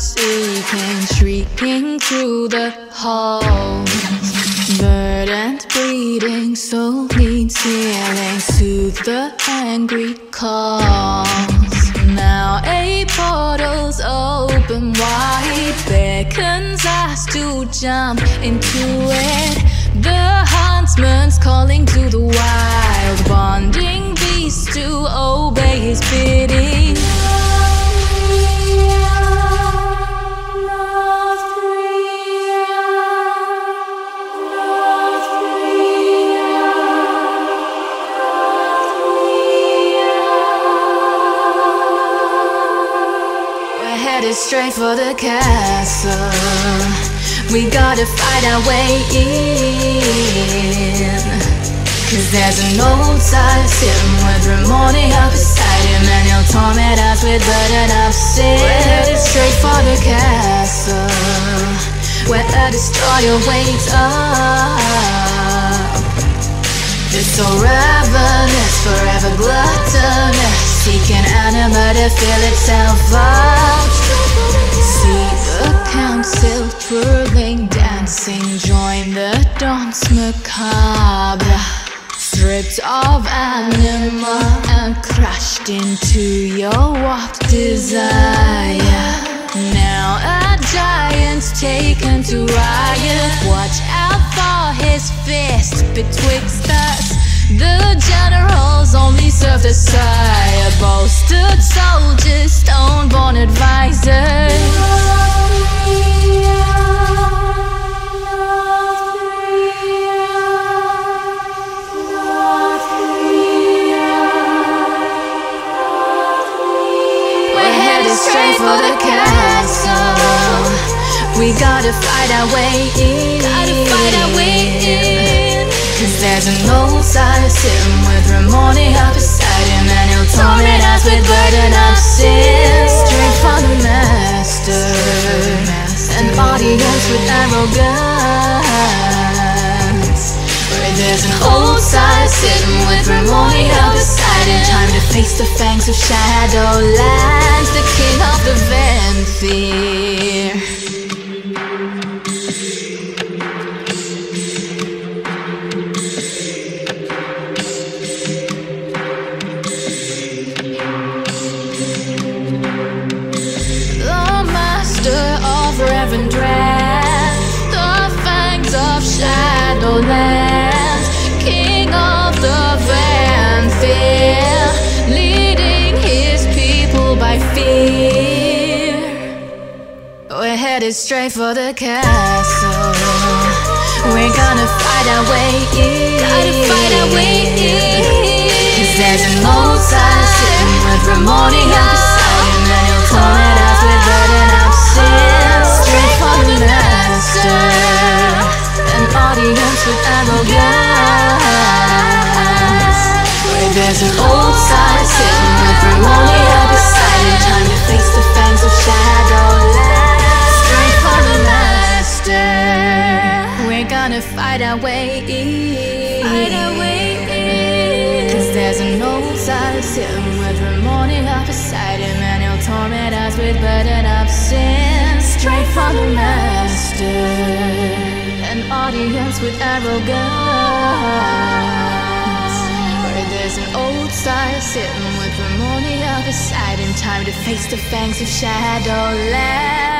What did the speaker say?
seeking, shrieking through the halls. Verdant bleeding, soul needs healing, soothe the angry calls. Now a portal's open wide, beckons us to jump into it. The huntsman's calling to the wild, bonding beasts to obey his bidding. Headed straight for the castle. We gotta fight our way in. Cause there's an old sire sitting with Remornia beside him, and he'll torment us with burden of sin. We're headed straight for the castle. Where a destroyer waits up. This soul ravenous, forever gluttonous Seeking anima to fill itself up council twirling, dancing Join the dance macabre. Stripped of anima and crushed into your warped desire. Now a giant's taken to riot. Watch out for his fist betwixt us. The generals only serve the sire. Bolstered soldiers, stone-born advisors straight for the castle. We gotta fight our way in. Gotta fight our way in. Cause there's an old sire sitting with Remornia beside him, and he'll torment us with burden of sin. Straight for the master. An audience with arrogance. There's an old sire sitting with Remornia beside him. Time to face the fangs of Shadowlands, the king of the master of Revendreth, the fangs of Shadowlands, headed straight for the castle. We're gonna fight our way in. Gotta fight our way in. Cause there's an old sire sitting with Remornia beside him, and he'll us with burden of sin. Straight for the master. An audience with arrogance. Where there's an old gonna fight our way in. Fight our way in. Cause there's an old sire sitting with Remornia beside him, and he'll torment us with burden of sin. Straight for the master. An audience with arrogance. Where there's an old sire sitting with the Remornia beside him. Time to face the fangs of Shadowlands.